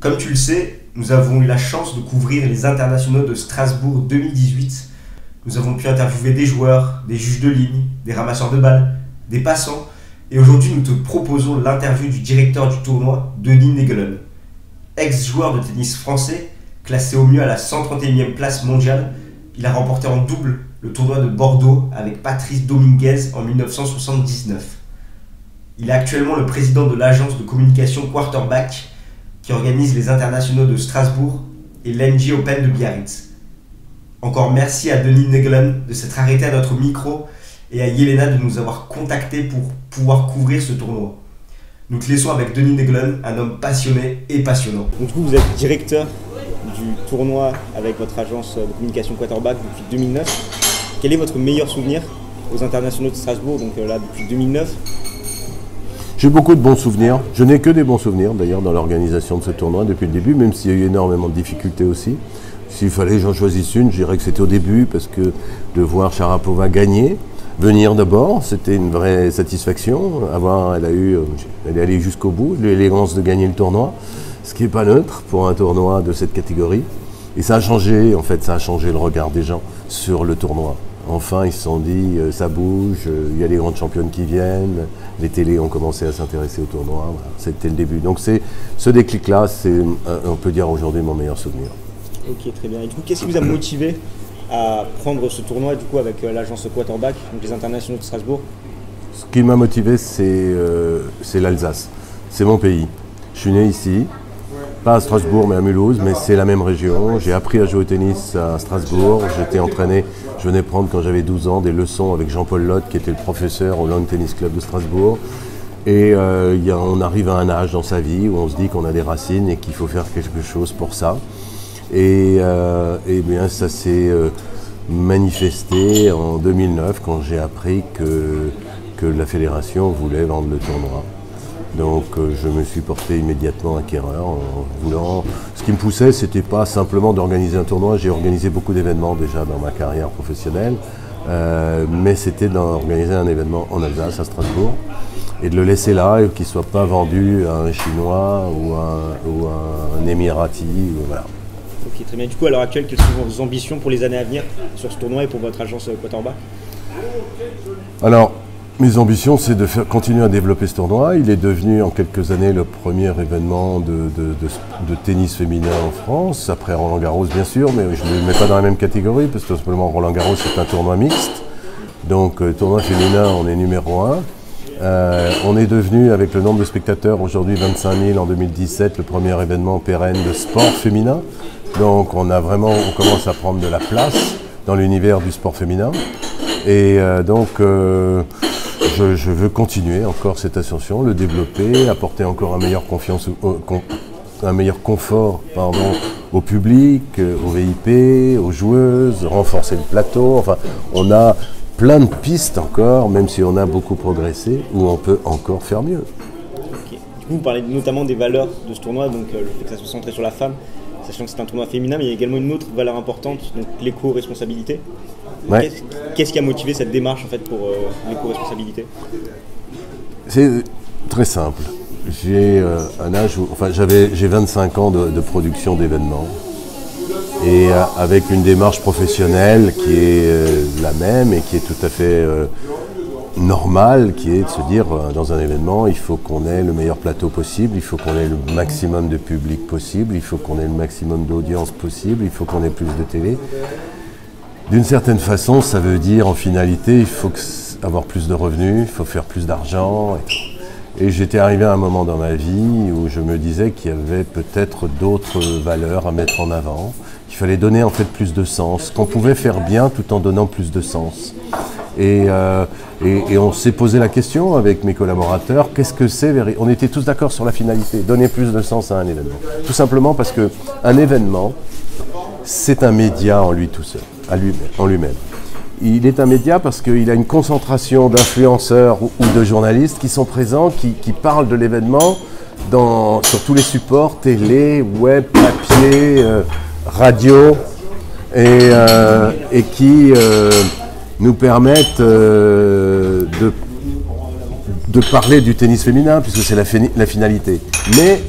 Comme tu le sais, nous avons eu la chance de couvrir les internationaux de Strasbourg 2018. Nous avons pu interviewer des joueurs, des juges de ligne, des ramasseurs de balles, des passants. Et aujourd'hui, nous te proposons l'interview du directeur du tournoi, Denis Negelen. Ex-joueur de tennis français, classé au mieux à la 131e place mondiale, il a remporté en double le tournoi de Bordeaux avec Patrice Dominguez en 1979. Il est actuellement le président de l'agence de communication Quarterback qui organise les internationaux de Strasbourg et l'NG Open de Biarritz. Encore merci à Denis Negelen de s'être arrêté à notre micro et à Yelena de nous avoir contactés pour pouvoir couvrir ce tournoi. Nous te laissons avec Denis Negelen, un homme passionné et passionnant. Donc, du coup, vous êtes directeur du tournoi avec votre agence de communication Quarterback depuis 2009. Quel est votre meilleur souvenir aux internationaux de Strasbourg, donc euh, là depuis 2009 j'ai beaucoup de bons souvenirs. Je n'ai que des bons souvenirs d'ailleurs dans l'organisation de ce tournoi depuis le début, même s'il y a eu énormément de difficultés aussi. S'il fallait que j'en choisisse une, je dirais que c'était au début parce que de voir Sharapova gagner, venir d'abord, c'était une vraie satisfaction. Elle a eu, euh, elle est allée jusqu'au bout, l'élégance de gagner le tournoi, ce qui n'est pas neutre pour un tournoi de cette catégorie. Et ça a changé, en fait, ça a changé le regard des gens sur le tournoi. Enfin, ils se sont dit, euh, ça bouge, euh, il y a les grandes championnes qui viennent, les télés ont commencé à s'intéresser au tournoi. C'était le début. Donc c'est ce déclic-là, c'est, on peut dire aujourd'hui, mon meilleur souvenir. Ok, très bien. Et du coup, qu'est-ce qui vous a motivé à prendre ce tournoi du coup avec euh, l'agence Quarterback, donc les internationaux de Strasbourg? Ce qui m'a motivé, c'est, c'est l'Alsace. C'est mon pays. Je suis né ici, pas à Strasbourg mais à Mulhouse, mais c'est la même région. J'ai appris à jouer au tennis à Strasbourg. J'étais entraîné, je venais prendre quand j'avais 12 ans des leçons avec Jean-Paul Lotte, qui était le professeur au Land Tennis Club de Strasbourg. Et euh, on arrive à un âge dans sa vie où on se dit qu'on a des racines et qu'il faut faire quelque chose pour ça. Et, euh, bien ça s'est euh, manifesté en 2009 quand j'ai appris que, que la fédération voulait vendre le tournoi. Donc je me suis porté immédiatement acquéreur en voulant. Ce qui me poussait, c'était pas simplement d'organiser un tournoi. J'ai organisé beaucoup d'événements déjà dans ma carrière professionnelle, euh, mais c'était d'organiser un événement en Alsace, à Strasbourg, et de le laisser là et qu'il ne soit pas vendu à un Chinois ou à, un Émirati. Voilà. Ok, très bien. Du coup, à l'heure actuelle, quelles sont vos ambitions pour les années à venir sur ce tournoi et pour votre agence Quatorba? Alors, mes ambitions, c'est de continuer à développer ce tournoi. Il est devenu en quelques années le premier événement de, tennis féminin en France, après Roland Garros bien sûr, mais je ne le mets pas dans la même catégorie, parce que simplement Roland Garros c'est un tournoi mixte. Donc euh, tournoi féminin, on est numéro un. Euh, on est devenu, avec le nombre de spectateurs, aujourd'hui 25 000 en 2017, le premier événement pérenne de sport féminin. Donc on a vraiment, on commence à prendre de la place dans l'univers du sport féminin. Et euh, donc je, veux continuer encore cette ascension, le développer, apporter encore un meilleur, confiance, un meilleur confort au public, euh, au VIP, aux joueuses, renforcer le plateau. Enfin, on a plein de pistes encore, même si on a beaucoup progressé, où on peut encore faire mieux. Du coup, vous parlez notamment des valeurs de ce tournoi, donc euh, le fait que ça soit centré sur la femme, sachant que c'est un tournoi féminin, mais il y a également une autre valeur importante, donc l'éco-responsabilité. Qu'est-ce qui a motivé cette démarche en fait pour euh, l'éco-responsabilité? C'est très simple. J'ai euh, un âge où, enfin, j'avais, j'ai 25 ans de, production d'événements et euh, avec une démarche professionnelle qui est la même et qui est tout à fait normale, qui est de se dire dans un événement, il faut qu'on ait le meilleur plateau possible, il faut qu'on ait le maximum de public possible, il faut qu'on ait le maximum d'audience possible, il faut qu'on ait plus de télé. D'une certaine façon, ça veut dire en finalité, il faut avoir plus de revenus, il faut faire plus d'argent. Et, j'étais arrivé à un moment dans ma vie où je me disais qu'il y avait peut-être d'autres valeurs à mettre en avant, qu'il fallait donner en fait plus de sens, qu'on pouvait faire bien tout en donnant plus de sens. Et, euh, on s'est posé la question avec mes collaborateurs, qu'est-ce que c'est On était tous d'accord sur la finalité, donner plus de sens à un événement. Tout simplement parce qu'un événement, c'est un média en lui tout seul lui, en lui-même. Il est un média parce qu'il a une concentration d'influenceurs ou, de journalistes qui sont présents, qui, parlent de l'événement sur tous les supports, télé, web, papier, euh, radio, et, euh, qui euh, nous permettent de, de parler du tennis féminin, puisque c'est la, la, finalité. Mais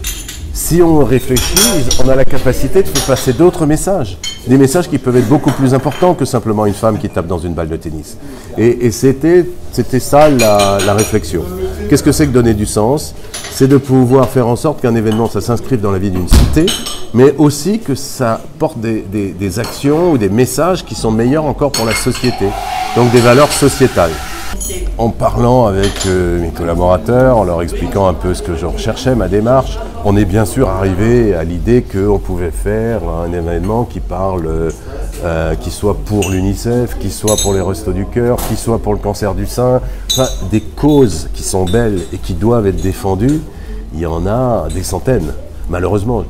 si on réfléchit, on a la capacité de faire passer d'autres messages. Des messages qui peuvent être beaucoup plus importants que simplement une femme qui tape dans une balle de tennis. Et, c'était, ça la, réflexion. Qu'est-ce que c'est que donner du sens? C'est de pouvoir faire en sorte qu'un événement, ça s'inscrive dans la vie d'une cité, mais aussi que ça porte des, des actions ou des messages qui sont meilleurs encore pour la société. Donc des valeurs sociétales en parlant avec euh, mes collaborateurs, en leur expliquant un peu ce que je recherchais, ma démarche, on est bien sûr arrivé à l'idée qu'on pouvait faire un événement qui parle, euh, qui soit pour l'UNICEF, qui soit pour les Restos du Cœur, qui soit pour le cancer du sein, enfin des causes qui sont belles et qui doivent être défendues, il y en a des centaines, malheureusement.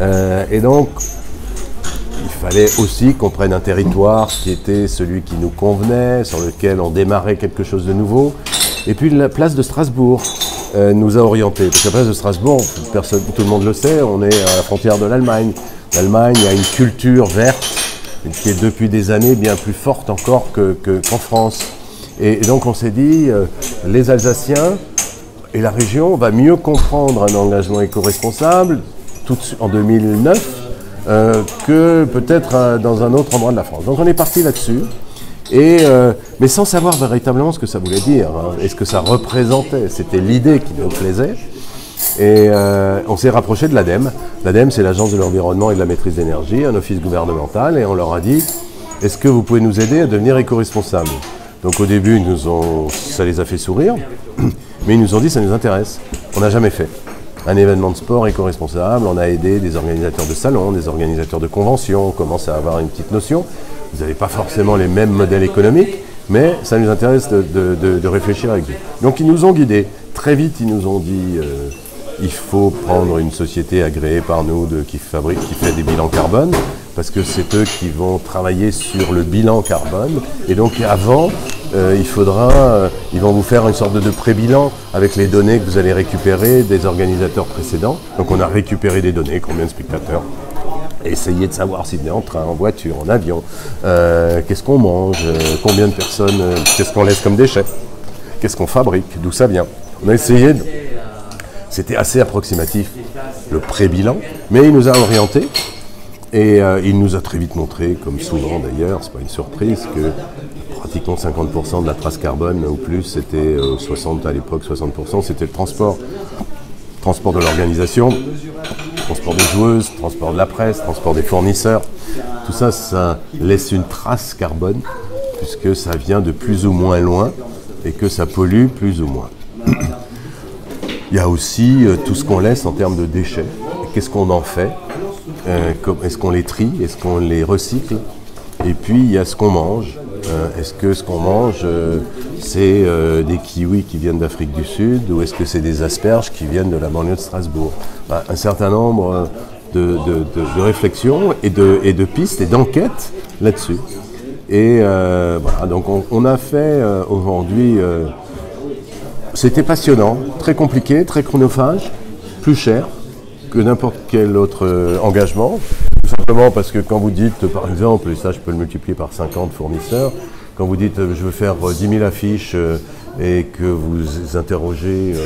Euh, et donc, il fallait aussi qu'on prenne un territoire qui était celui qui nous convenait, sur lequel on démarrait quelque chose de nouveau. Et puis la place de Strasbourg euh, nous a orientés. Parce que la place de Strasbourg, tout le monde le sait, on est à la frontière de l'Allemagne. L'Allemagne a une culture verte qui est depuis des années bien plus forte encore qu'en France. Et, donc on s'est dit, euh, les Alsaciens et la région va mieux comprendre un engagement éco-responsable en 2009 euh, que peut-être euh, dans un autre endroit de la France. Donc on est parti là-dessus, euh, mais sans savoir véritablement ce que ça voulait dire hein, et ce que ça représentait. C'était l'idée qui nous plaisait. Et on s'est rapproché de l'ADEME. L'ADEME, c'est l'Agence de l'environnement et de la maîtrise d'énergie, un office gouvernemental, et on leur a dit est-ce que vous pouvez nous aider à devenir éco-responsables? Donc au début, ça les a fait sourire, mais ils nous ont dit ça nous intéresse. On n'a jamais fait un événement de sport éco-responsable. On a aidé des organisateurs de salons, des organisateurs de conventions. On commence à avoir une petite notion. Vous n'avez pas forcément les mêmes modèles économiques, mais ça nous intéresse de, réfléchir avec vous. Donc ils nous ont guidés. Très vite, ils nous ont dit euh, il faut prendre une société agréée par nous qui fabrique, qui fait des bilans carbone parce que c'est eux qui vont travailler sur le bilan carbone. Et donc avant, euh, il faudra, euh, ils vont vous faire une sorte de, pré-bilan avec les données que vous allez récupérer des organisateurs précédents. Donc on a récupéré des données, combien de spectateurs, essayer de savoir si on est en train, en voiture, en avion, euh, qu'est-ce qu'on mange, combien de personnes, qu'est-ce qu'on laisse comme déchets, qu'est-ce qu'on fabrique, d'où ça vient. On a essayé, c'était assez approximatif, le pré-bilan, mais il nous a orientés et il nous a très vite montré, comme souvent d'ailleurs, c'est pas une surprise, que pratiquement 50% de la trace carbone ou plus, c'était 60 euh, à l'époque, 60%, c'était le transport. Transport de l'organisation, transport des joueuses, transport de la presse, transport des fournisseurs. Tout ça, ça laisse une trace carbone puisque ça vient de plus ou moins loin et que ça pollue plus ou moins. Il y a aussi euh, tout ce qu'on laisse en termes de déchets. Qu'est-ce qu'on en fait? euh, Est-ce qu'on les trie? Est-ce qu'on les recycle? Et puis il y a ce qu'on mange. Euh, est-ce que ce qu'on mange, euh, c'est euh, des kiwis qui viennent d'Afrique du Sud ou est-ce que c'est des asperges qui viennent de la banlieue de Strasbourg? Bah, Un certain nombre de, réflexions et de, pistes et d'enquêtes là-dessus. Et voilà, donc on, a fait aujourd'hui, c'était passionnant, très compliqué, très chronophage, plus cher que n'importe quel autre engagement, simplement parce que quand vous dites, par exemple, et ça je peux le multiplier par 50 fournisseurs, quand vous dites je veux faire 10 000 affiches euh, et que vous interrogez 5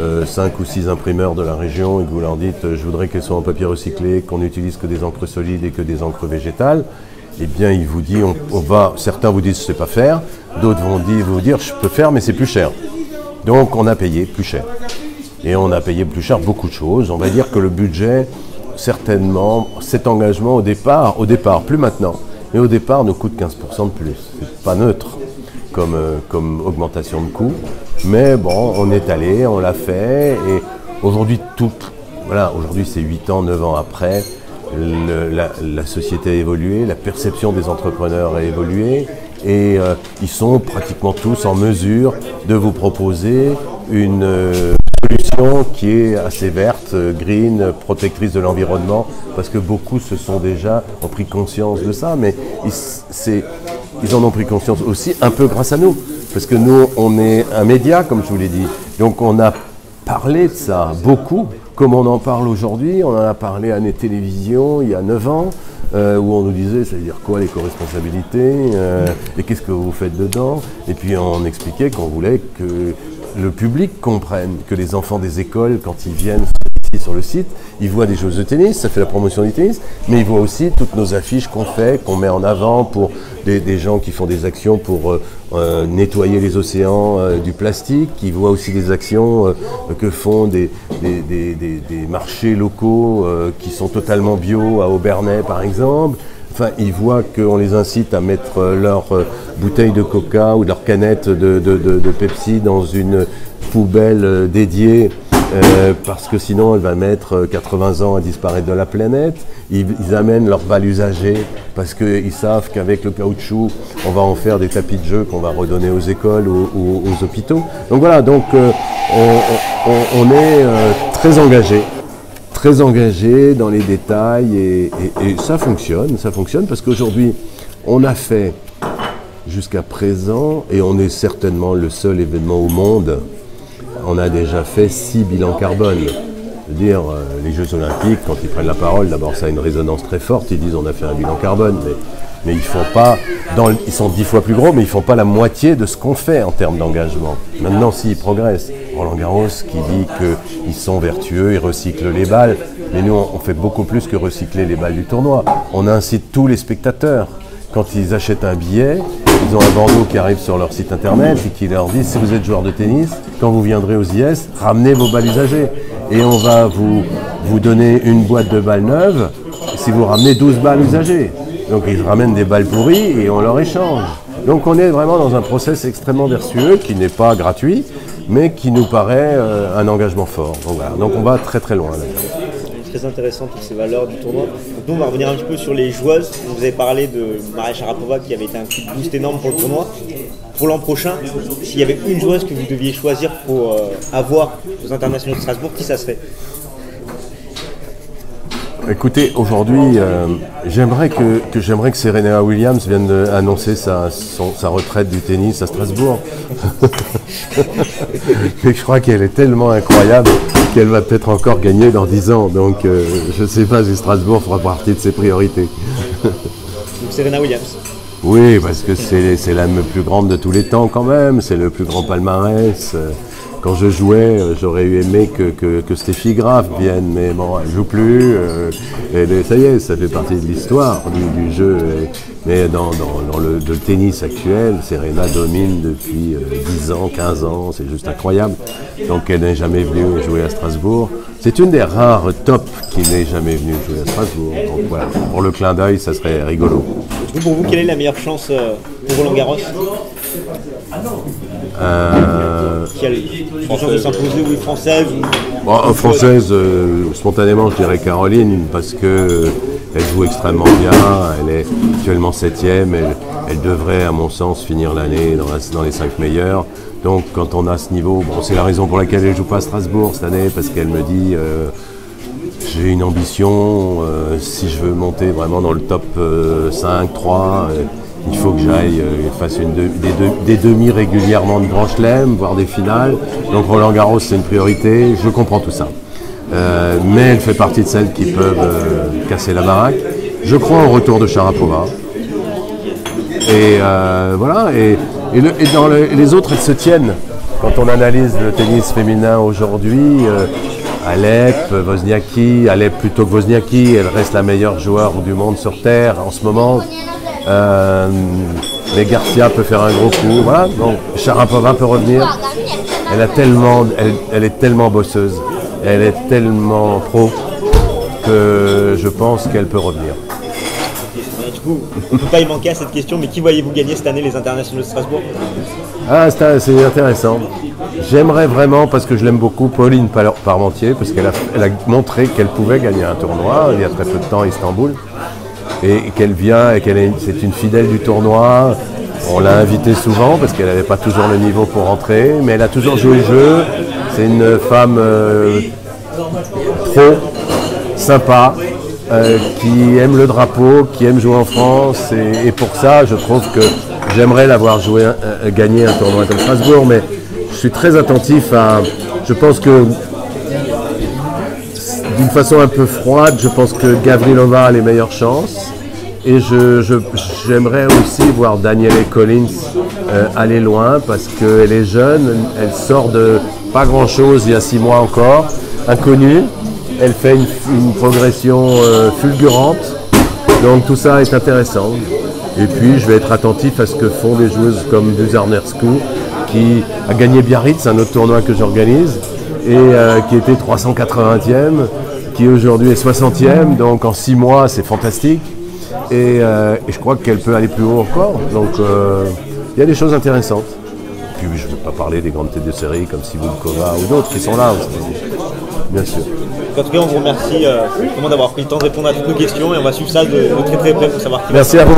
euh, euh, ou 6 imprimeurs de la région et que vous leur dites je voudrais qu'elles soient en papier recyclé, qu'on n'utilise que des encres solides et que des encres végétales, eh bien il vous dit on, va, certains vous disent je ne pas faire, d'autres vont vous dire je peux faire mais c'est plus cher. Donc on a payé plus cher. Et on a payé plus cher beaucoup de choses. On va dire que le budget certainement cet engagement au départ, au départ, plus maintenant, mais au départ nous coûte 15% de plus. C'est pas neutre comme, euh, comme augmentation de coût, mais bon, on est allé, on l'a fait, et aujourd'hui tout, voilà, aujourd'hui c'est 8 ans, 9 ans après, la, société a évolué, la perception des entrepreneurs a évolué, et euh, ils sont pratiquement tous en mesure de vous proposer une, euh, solution qui est assez verte, green, protectrice de l'environnement, parce que beaucoup se sont déjà pris conscience de ça, mais ils, ils en ont pris conscience aussi un peu grâce à nous, parce que nous, on est un média, comme je vous l'ai dit, donc on a parlé de ça beaucoup, comme on en parle aujourd'hui, on en a parlé à nos télévisions il y a 9 ans, euh, où on nous disait, ça veut dire quoi l'éco-responsabilité, euh, et qu'est-ce que vous faites dedans, et puis on expliquait qu'on voulait que le public comprenne, que les enfants des écoles, quand ils viennent sur le site, il voit des choses de tennis, ça fait la promotion du tennis, mais il voit aussi toutes nos affiches qu'on fait, qu'on met en avant pour des, gens qui font des actions pour euh, euh, nettoyer les océans du plastique, il voit aussi des actions que font des, des marchés locaux qui sont totalement bio à Aubernais par exemple. Enfin, ils voient qu'on les incite à mettre leur bouteille de coca ou leur canette de, Pepsi dans une poubelle dédiée euh, parce que sinon elle va mettre 80 ans à disparaître de la planète. Ils, amènent leur balle usagée parce qu'ils savent qu'avec le caoutchouc, on va en faire des tapis de jeu qu'on va redonner aux écoles ou, aux hôpitaux. Donc voilà, donc euh, on, est euh, très engagé très engagé dans les détails et, ça fonctionne, ça fonctionne parce qu'aujourd'hui on a fait jusqu'à présent et on est certainement le seul événement au monde on a déjà fait six bilans carbone. dire, euh, les Jeux Olympiques, quand ils prennent la parole, d'abord ça a une résonance très forte, ils disent on a fait un bilan carbone, mais, ils font pas, ils sont dix fois plus gros, mais ils font pas la moitié de ce qu'on fait en termes d'engagement. Maintenant, s'ils progressent, Roland Garros qui dit qu'ils sont vertueux, ils recyclent les balles, mais nous on fait beaucoup plus que recycler les balles du tournoi. On incite tous les spectateurs quand ils achètent un billet, ils ont un bandeau qui arrive sur leur site internet et qui leur dit si vous êtes joueur de tennis, quand vous viendrez aux IS, ramenez vos balles usagées. Et on va vous, vous donner une boîte de balles neuves si vous ramenez 12 balles usagées. Donc ils ramènent des balles pourries et on leur échange. Donc on est vraiment dans un process extrêmement vertueux qui n'est pas gratuit, mais qui nous paraît euh, un engagement fort. Donc. Donc on va très très loin là très intéressant toutes ces valeurs du tournoi. nous, on va revenir un petit peu sur les joueuses. Vous avez parlé de Maria Sharapova qui avait été un coup de boost énorme pour le tournoi. Pour l'an prochain, s'il y avait une joueuse que vous deviez choisir pour euh, avoir aux internationaux de Strasbourg, qui ça serait? Écoutez, aujourd'hui, euh, j'aimerais que, j'aimerais que Serena Williams vienne annoncer sa, sa retraite du tennis à Strasbourg. Mais je crois qu'elle est tellement incroyable qu'elle va peut-être encore gagner dans 10 ans. Donc euh, je ne sais pas si Strasbourg fera partie de ses priorités. Donc Serena Williams. Oui, parce que c'est la plus grande de tous les temps quand même, c'est le plus grand palmarès. Quand je jouais, euh, j'aurais eu aimé que, que, Stéphie Graf vienne, mais bon, elle joue plus. Euh, et ça y est, ça fait partie de l'histoire du, jeu. mais dans, le, tennis actuel, Serena domine depuis 10 euh, ans, 15 ans, c'est juste incroyable. Donc elle n'est jamais venue jouer à Strasbourg. C'est une des rares tops qui n'est jamais venue jouer à Strasbourg. Donc voilà, pour le clin d'œil, ça serait rigolo. Pour vous, quelle est la meilleure chance pour Roland Garros? Euh, de s'imposer, oui, française bon, Française, euh, spontanément, je dirais Caroline, parce que elle joue extrêmement bien, elle est actuellement septième, elle, elle devrait, à mon sens, finir l'année dans, dans, les cinq meilleurs. Donc, quand on a ce niveau, bon, c'est la raison pour laquelle elle ne joue pas à Strasbourg cette année, parce qu'elle me dit euh, j'ai une ambition, euh, si je veux monter vraiment dans le top 5, 3, il faut que j'aille euh, fasse des, demi régulièrement de Grand Chelem, voire des finales. Donc Roland Garros, c'est une priorité, je comprends tout ça. Euh, mais elle fait partie de celles qui peuvent euh, casser la baraque. Je crois au retour de Sharapova. Et voilà, et, dans les autres, elles se tiennent. Quand on analyse le tennis féminin aujourd'hui, Alep, Wozniacki, Alep plutôt que Wozniacki, elle reste la meilleure joueur du monde sur Terre en ce moment. Euh, mais Garcia peut faire un gros coup. Voilà. Donc Sharapova peut revenir. Elle, a tellement, elle, est tellement bosseuse. Elle est tellement pro que je pense qu'elle peut revenir. Du coup, on ne peut pas y manquer à cette question, mais qui voyez-vous gagner cette année les internationaux de Strasbourg? Ah, c'est intéressant. J'aimerais vraiment, parce que je l'aime beaucoup, Pauline Parmentier, parce qu'elle a, elle a montré qu'elle pouvait gagner un tournoi il y a très peu de temps à Istanbul et qu'elle vient et qu'elle est, c'est une fidèle du tournoi. On l'a invitée souvent parce qu'elle n'avait pas toujours le niveau pour rentrer, mais elle a toujours joué le jeu. C'est une femme euh, pro, sympa, euh, qui aime le drapeau, qui aime jouer en France. Et, pour ça, je trouve que j'aimerais l'avoir joué, euh, gagné un tournoi comme Strasbourg, mais je suis très attentif à. Je pense que d'une façon un peu froide, je pense que Gavrilova a les meilleures chances. Et j'aimerais aussi voir Danielle Collins euh, aller loin parce qu'elle est jeune, elle sort de pas grand chose il y a six mois encore, inconnue. elle fait une, progression euh, fulgurante. Donc tout ça est intéressant. Et puis je vais être attentif à ce que font des joueuses comme Buzarnescu, qui a gagné Biarritz, un autre tournoi que j'organise, et euh, qui était 380e, qui aujourd'hui est 60e. Donc en six mois, c'est fantastique. Et, euh, et, je crois qu'elle peut aller plus haut encore. Donc il y a des choses intéressantes. Puis je ne vais pas parler des grandes têtes de série comme Sivulkova ou d'autres qui sont là aussi. Bien sûr. En tout cas, on vous remercie euh, d'avoir pris le temps de répondre à toutes nos questions et on va suivre ça de, très très près pour savoir qui Merci à vous.